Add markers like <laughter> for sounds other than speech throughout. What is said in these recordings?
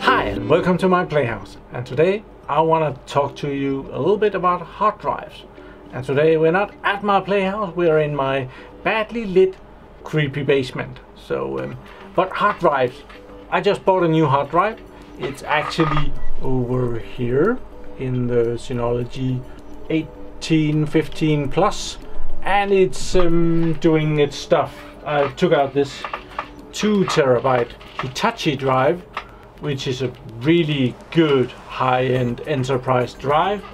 Hi and welcome to my playhouse. And today I want to talk to you a little bit about hard drives. And today we're not at my playhouse we're in my badly lit creepy basement. So um, but hard drives I just bought a new hard drive. It's actually over here in the Synology 1815 plus and it's um, doing its stuff. I took out this 2 terabyte Hitachi drive which is a really good high-end enterprise drive.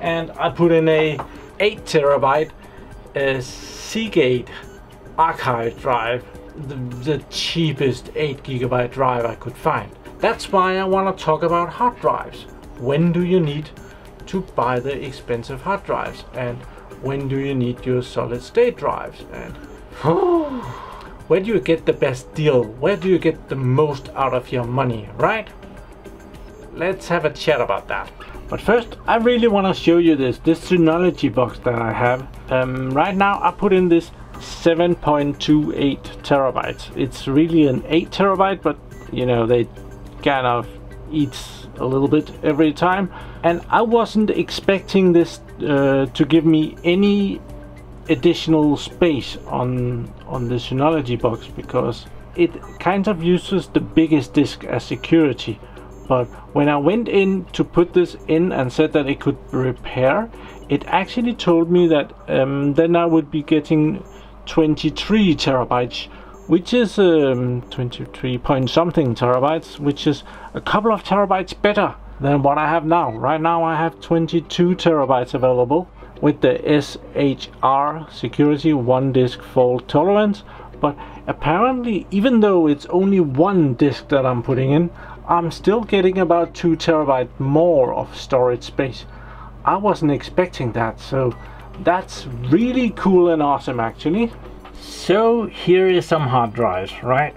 And I put in a 8 terabyte uh, Seagate archive drive the, the cheapest 8 gigabyte drive I could find. That's why I want to talk about hard drives. When do you need to buy the expensive hard drives? And when do you need your solid state drives and <gasps> where do you get the best deal? Where do you get the most out of your money, right? Let's have a chat about that. But first, I really want to show you this, this Synology box that I have. Um, right now, I put in this 7.28 terabytes. It's really an 8 terabyte, but you know, they kind of eats a little bit every time. And I wasn't expecting this uh, to give me any additional space on on the Synology box because it kind of uses the biggest disk as security. But when I went in to put this in and said that it could repair it actually told me that um, then I would be getting 23 terabytes which is um, 23 point something terabytes which is a couple of terabytes better than what I have now. Right now I have 22 terabytes available with the SHR security one disk fault tolerance. But apparently even though it's only one disk that I'm putting in I'm still getting about 2 terabyte more of storage space. I wasn't expecting that. So that's really cool and awesome actually. So here is some hard drives right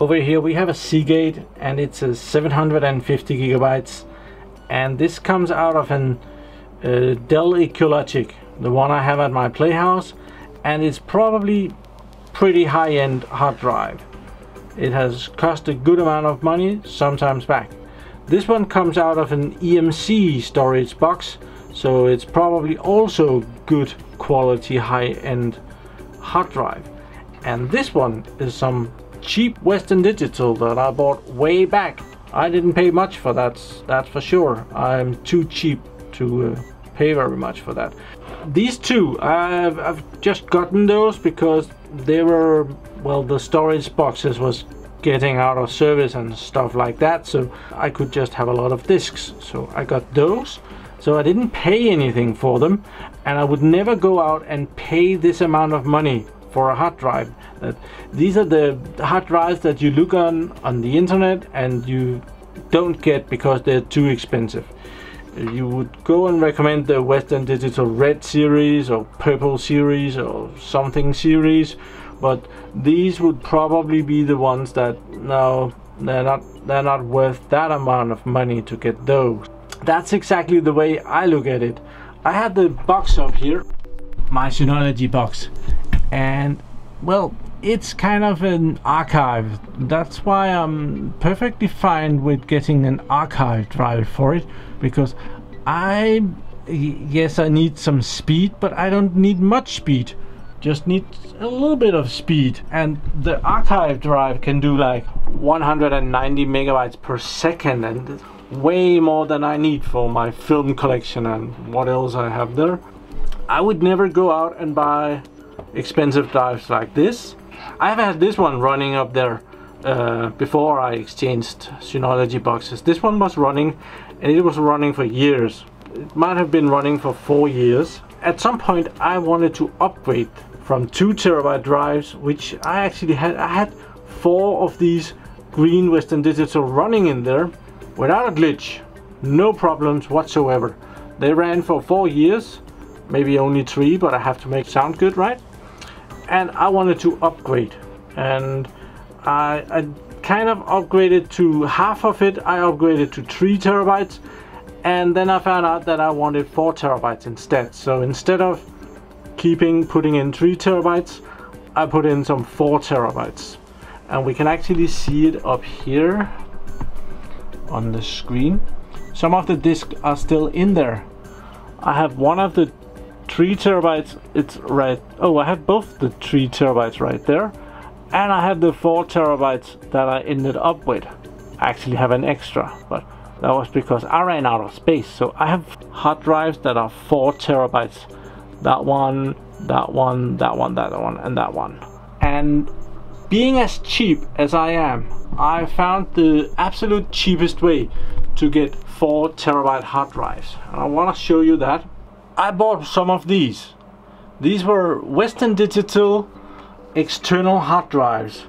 over here we have a Seagate and it's a 750 gigabytes and this comes out of an uh, Dell EqualLogic, the one I have at my playhouse, and it's probably pretty high-end hard drive. It has cost a good amount of money sometimes back. This one comes out of an EMC storage box, so it's probably also good quality high-end hard drive. And this one is some cheap Western Digital that I bought way back. I didn't pay much for that, that's for sure. I'm too cheap to uh, pay very much for that. These two, I've, I've just gotten those because they were, well, the storage boxes was getting out of service and stuff like that, so I could just have a lot of discs. So I got those. So I didn't pay anything for them, and I would never go out and pay this amount of money for a hard drive. That these are the hard drives that you look on on the internet and you don't get because they're too expensive uh, you would go and recommend the Western Digital Red series or Purple series or something series, but these would probably be the ones that no, they're not they're not worth that amount of money to get those. That's exactly the way I look at it. I had the box up here, my Synology box, and well, it's kind of an archive. That's why I'm perfectly fine with getting an archive drive for it because I yes I need some speed but I don't need much speed just need a little bit of speed and the archive drive can do like 190 megabytes per second and way more than I need for my film collection and what else I have there. I would never go out and buy expensive drives like this I've had this one running up there uh, before I exchanged Synology boxes. This one was running and it was running for years. It might have been running for four years. At some point I wanted to upgrade from two terabyte drives, which I actually had. I had four of these green Western Digital running in there without a glitch. No problems whatsoever. They ran for four years, maybe only three, but I have to make sound good, right? And I wanted to upgrade. And I, I kind of upgraded to half of it. I upgraded to 3 terabytes. And then I found out that I wanted 4 terabytes instead. So instead of keeping putting in 3 terabytes I put in some 4 terabytes. And we can actually see it up here on the screen. Some of the disks are still in there. I have one of the 3 terabytes it's right oh I have both the 3 terabytes right there and I have the 4 terabytes that I ended up with. I actually have an extra but that was because I ran out of space. So I have hard drives that are 4 terabytes that one that one that one that one and that one. And being as cheap as I am I found the absolute cheapest way to get 4 terabyte hard drives. And I want to show you that I bought some of these. These were Western Digital external hard drives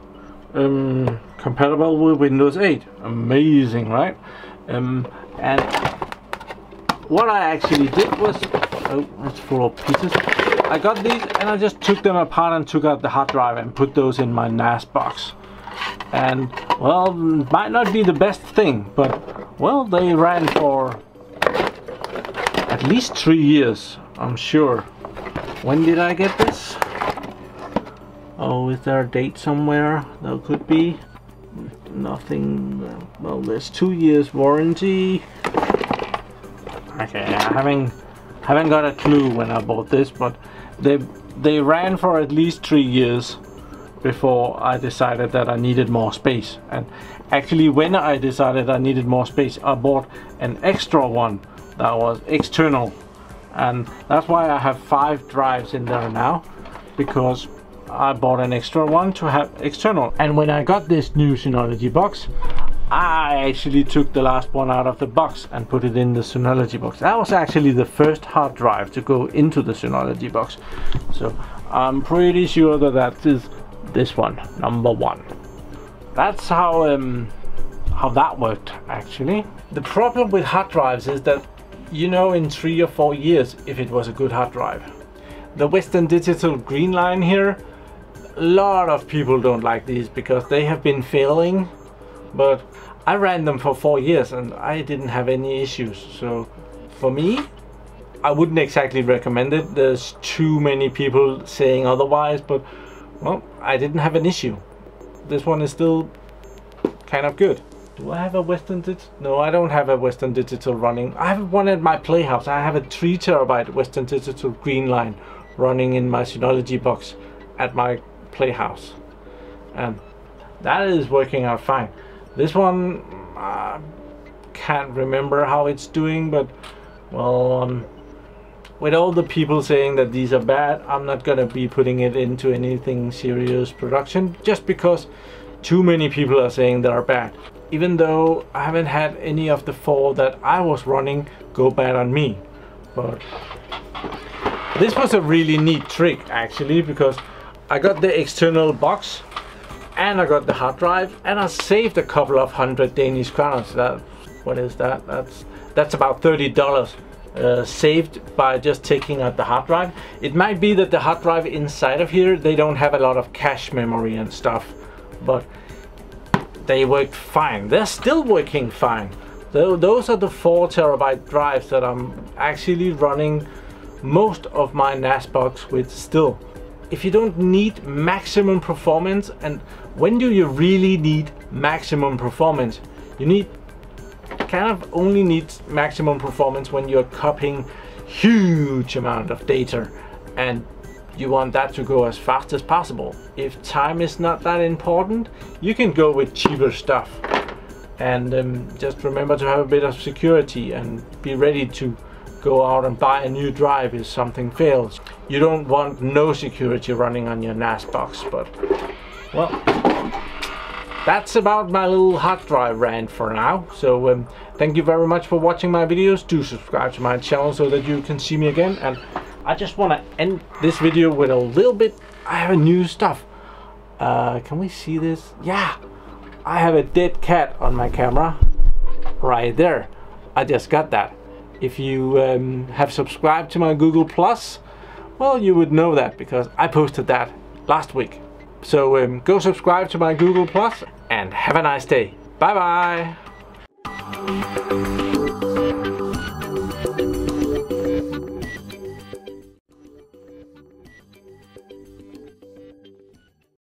um, compatible with Windows 8 amazing right? Um, and what I actually did was oh it's full of pieces. I got these and I just took them apart and took out the hard drive and put those in my NAS box. And well might not be the best thing but well they ran for at least three years I'm sure. When did I get this? Oh is there a date somewhere? That could be. Nothing. Well there's two years warranty. Okay I haven't haven't got a clue when I bought this but they they ran for at least three years before I decided that I needed more space. And actually when I decided I needed more space I bought an extra one that was external and that's why I have five drives in there now because I bought an extra one to have external and when I got this new Synology box I actually took the last one out of the box and put it in the Synology box. That was actually the first hard drive to go into the Synology box. So I'm pretty sure that that is this one, number one. That's how um, how that worked actually. The problem with hard drives is that you know in three or four years if it was a good hard drive. The Western Digital Green Line here, a lot of people don't like these because they have been failing but I ran them for four years and I didn't have any issues. So for me I wouldn't exactly recommend it. There's too many people saying otherwise but well I didn't have an issue. This one is still kind of good do I have a Western Digital? No, I don't have a Western Digital running. I have one at my playhouse. I have a 3 terabyte Western Digital Green Line running in my Synology box at my playhouse. And that is working out fine. This one, I can't remember how it's doing, but well, um, with all the people saying that these are bad, I'm not gonna be putting it into anything serious production just because too many people are saying they are bad. Even though I haven't had any of the four that I was running go bad on me. But this was a really neat trick actually because I got the external box and I got the hard drive and I saved a couple of hundred Danish crowns. That what is that? That's that's about thirty dollars uh, saved by just taking out the hard drive. It might be that the hard drive inside of here they don't have a lot of cache memory and stuff, but they worked fine. They're still working fine. So those are the four terabyte drives that I'm actually running most of my NAS box with still if you don't need maximum performance and when do you really need maximum performance you need kind of only need maximum performance when you're copying huge amount of data and you want that to go as fast as possible if time is not that important you can go with cheaper stuff and um, just remember to have a bit of security and be ready to go out and buy a new drive if something fails. You don't want no security running on your NAS box, but well, that's about my little hard drive rant for now. So um, thank you very much for watching my videos. Do subscribe to my channel so that you can see me again. And I just want to end this video with a little bit, I have a new stuff. Uh, can we see this? Yeah, I have a dead cat on my camera right there. I just got that. If you um, have subscribed to my Google Plus, well, you would know that because I posted that last week. So um, go subscribe to my Google Plus and have a nice day. Bye bye.